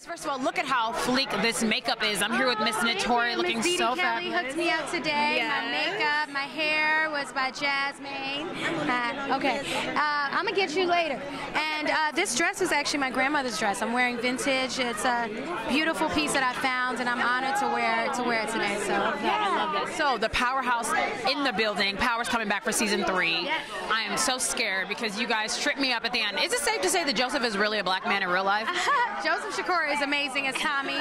First of all, look at how fleek this makeup is. I'm here with Miss Naturi looking Dee so Dee Kelly fabulous. hooked me up today. Yes. My makeup, my hair was by Jasmine. Uh, okay, uh, I'm gonna get you later. And uh, this dress is actually my grandmother's dress. I'm wearing vintage. It's a beautiful piece that I found, and I'm honored to wear to wear it today. So yeah. So the powerhouse in the building. Power's coming back for season three. I am so scared because you guys tricked me up at the end. Is it safe to say that Joseph is really a black man in real life? Joseph Sikora is amazing as Tommy.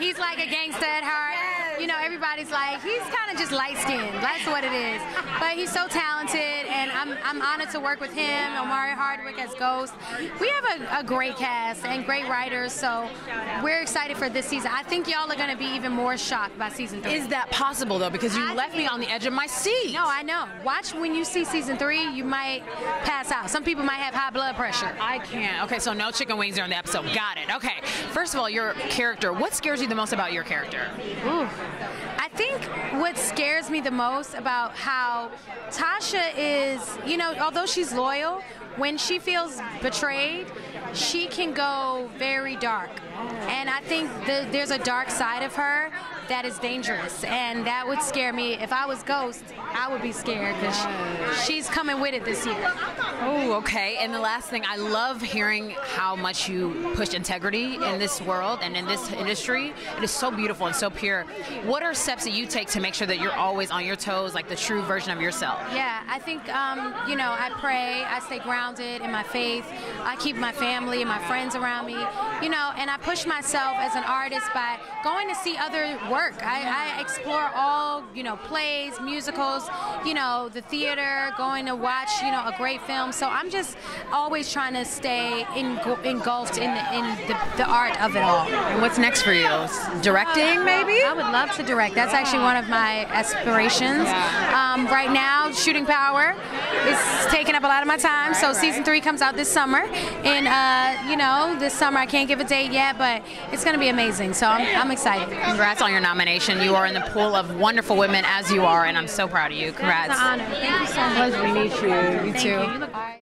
He's like a gangster at heart. You know, everybody's like, he's kind of just light skinned. That's what it is. But he's so talented, I'm, I'm honored to work with him. Omari Hardwick as Ghost. We have a, a great cast and great writers, so we're excited for this season. I think y'all are going to be even more shocked by season three. Is that possible though? Because you I left me on the edge of my seat. no, I know. Watch when you see season three, you might pass out. Some people might have high blood pressure. I can't. Okay, so no chicken wings during the episode. Got it. Okay. First of all, your character. What scares you the most about your character? Ooh. What scares me the most about how Tasha is, you know, although she's loyal, when she feels betrayed, she can go very dark. And I think the, there's a dark side of her that is dangerous. And that would scare me. If I was Ghost, I would be scared because she's coming with it this year. Oh, okay. And the last thing, I love hearing how much you push integrity in this world and in this industry. It is so beautiful and so pure. What are steps that you take to make sure that you're always on your toes, like the true version of yourself? Yeah, I think, um, you know, I pray, I stay grounded in my faith, I keep my family and my friends around me, you know, and I push myself as an artist by going to see other work. I, I explore all, you know, plays, musicals, you know, the theater, going to watch, you know, a great film. So I'm just always trying to stay engul- engulfed in, the, in the, the art of it all. And what's next for you? Directing, maybe? I would love to direct. That's actually one of my aspirations. Um, right now, Shooting Power is taking up a lot of my time. So season three comes out this summer, and uh, you know, this summer I can't give a date yet, but it's going to be amazing. So I'm, I'm excited. Congrats on your nomination. You are in the pool of wonderful women as you are, and I'm so proud of you. Congrats. It's an honor. Thank you so much. We need you. You Thank too. you. You look-